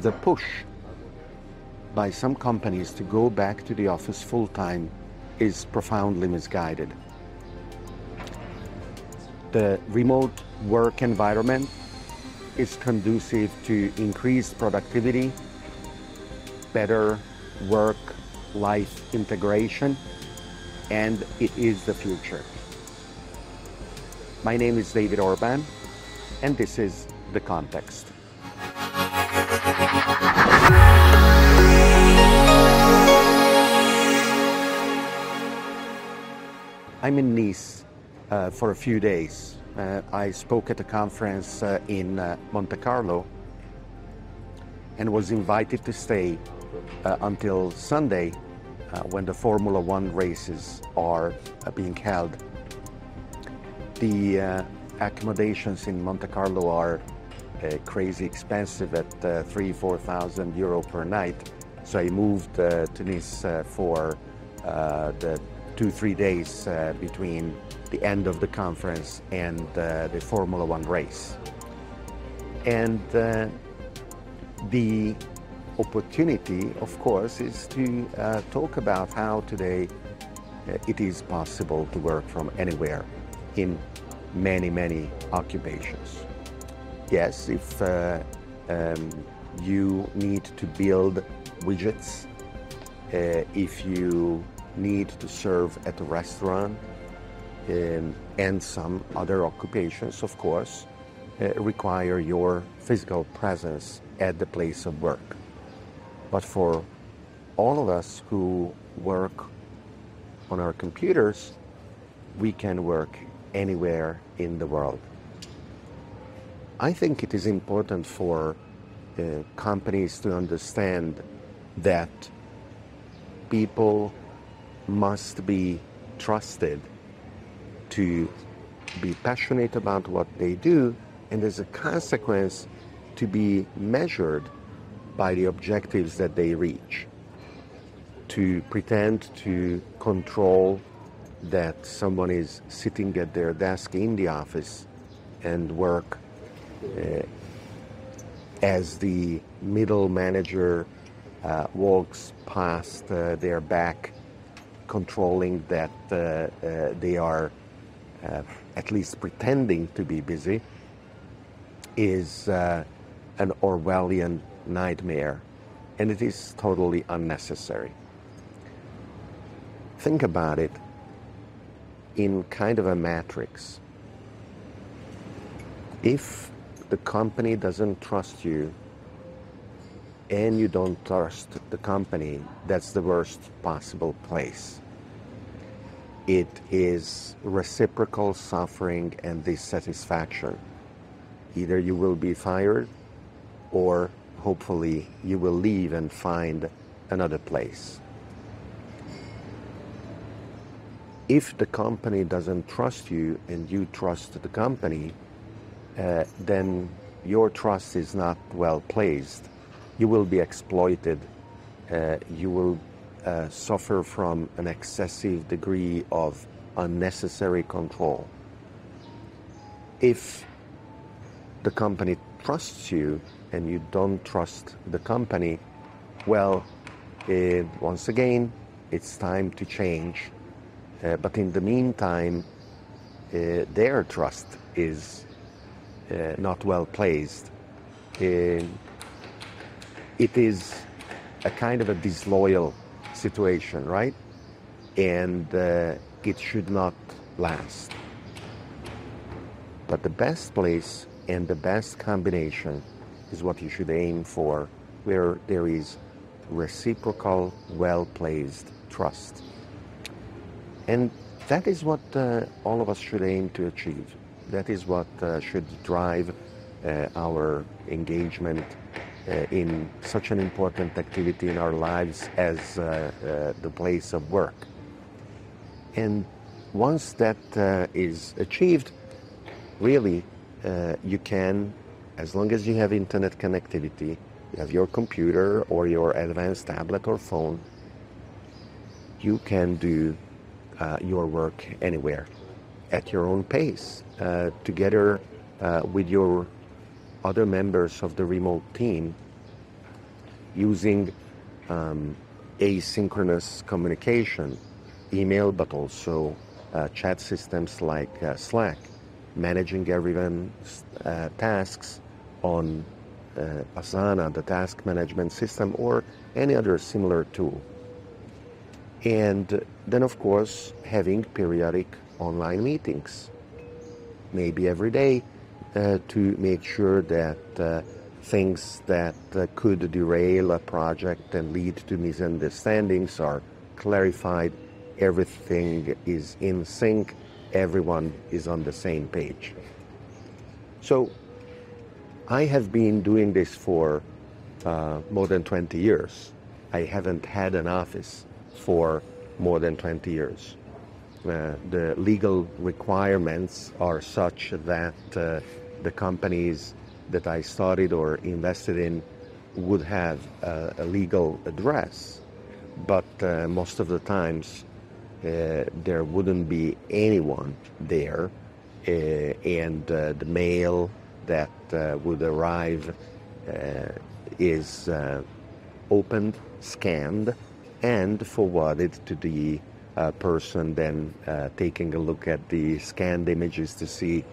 the push by some companies to go back to the office full time is profoundly misguided. The remote work environment is conducive to increased productivity, better work life integration, and it is the future. My name is David Orban, and this is The Context. I'm in Nice uh, for a few days. Uh, I spoke at a conference uh, in uh, Monte Carlo and was invited to stay uh, until Sunday uh, when the Formula One races are being held. The accommodations in Monte Carlo are crazy expensive at uh, three, four thousand euro per night. So I moved to Nice for the two, three days uh, between the end of the conference and uh, the Formula One race. And uh, the opportunity, of course, is to uh, talk about how today uh, it is possible to work from anywhere in many, many occupations. Yes, if uh, um, you need to build widgets, if you need to serve at a restaurant um, and some other occupations, of course, uh, require your physical presence at the place of work. But for all of us who work on our computers, we can work anywhere in the world. I think it is important for uh, companies to understand that people must be trusted to be passionate about what they do, and as a consequence, to be measured by the objectives that they reach. To pretend to control that someone is sitting at their desk in the office and work uh, as the middle manager uh, walks past uh, their back controlling that uh, uh, they are uh, at least pretending to be busy is an Orwellian nightmare, and it is totally unnecessary. Think about it in kind of a matrix. If the company doesn't trust you and you don't trust the company, that's the worst possible place. It is reciprocal suffering and dissatisfaction. Either you will be fired or hopefully you will leave and find another place. If the company doesn't trust you and you trust the company, uh, then your trust is not well placed you will be exploited. Uh, you will uh, suffer from an excessive degree of unnecessary control. If the company trusts you and you don't trust the company, well, uh, once again, it's time to change. Uh, but in the meantime, uh, their trust is uh, not well placed it is a kind of a disloyal situation, right? And uh, it should not last. But the best place and the best combination is what you should aim for, where there is reciprocal, well placed trust. And that is what uh, all of us should aim to achieve. That is what uh, should drive uh, our engagement in such an important activity in our lives as uh, uh, the place of work. And once that is achieved, really, you can, as long as you have internet connectivity, you have your computer or your advanced tablet or phone, you can do uh, your work anywhere at your own pace, uh, together uh, with your other members of the remote team using um, asynchronous communication, email, but also uh, chat systems like uh, Slack, managing everyone's uh, tasks on uh, Asana, the task management system, or any other similar tool. And then, of course, having periodic online meetings, maybe every day, to make sure that uh, things that uh, could derail a project and lead to misunderstandings are clarified, everything is in sync, everyone is on the same page. So I have been doing this for uh, more than 20 years. I haven't had an office for more than 20 years. Uh, the legal requirements are such that uh, the companies that I started or invested in would have a, a legal address, but uh, most of the times uh, there wouldn't be anyone there, uh, and uh, the mail that uh, would arrive uh, is opened, scanned, and forwarded to the person then taking a look at the scanned images to see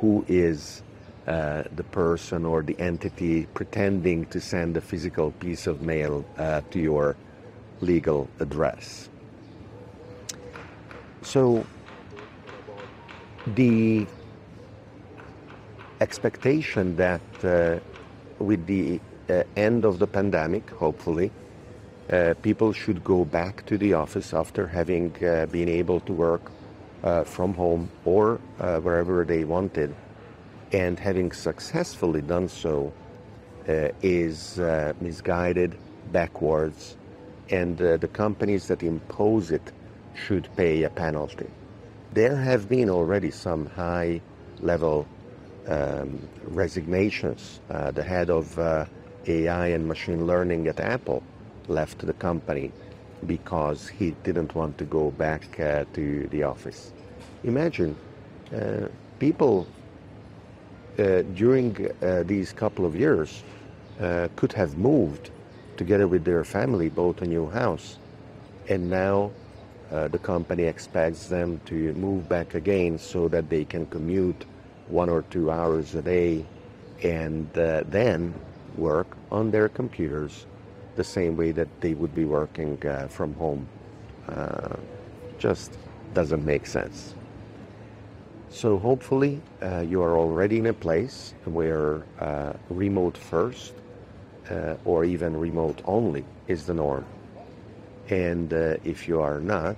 who is uh, the person or the entity pretending to send a physical piece of mail uh, to your legal address. So the expectation that uh, with the uh, end of the pandemic, hopefully, uh, people should go back to the office after having been able to work from home or wherever they wanted and having successfully done so uh, is uh, misguided, backwards, and uh, the companies that impose it should pay a penalty. There have been already some high level um, resignations. Uh, the head of uh, AI and machine learning at Apple left the company because he didn't want to go back uh, to the office. Imagine people uh, during uh, these couple of years uh, could have moved together with their family, bought a new house, and now the company expects them to move back again so that they can commute one or two hours a day and uh, then work on their computers the same way that they would be working uh, from home. Uh, just doesn't make sense. So hopefully uh, you are already in a place where uh, remote first uh, or even remote only is the norm. And uh, if you are not,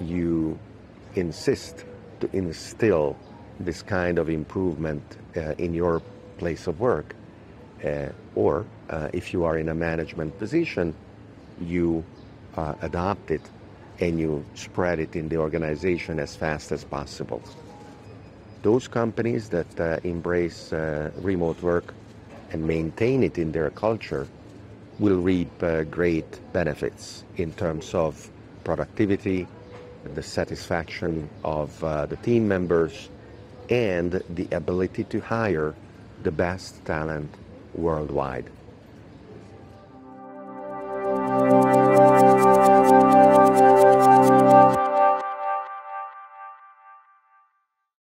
you insist to instill this kind of improvement in your place of work. Uh, or if you are in a management position, you adopt it and you spread it in the organization as fast as possible. Those companies that uh, embrace uh, remote work and maintain it in their culture will reap uh, great benefits in terms of productivity, the satisfaction of uh, the team members, and the ability to hire the best talent worldwide.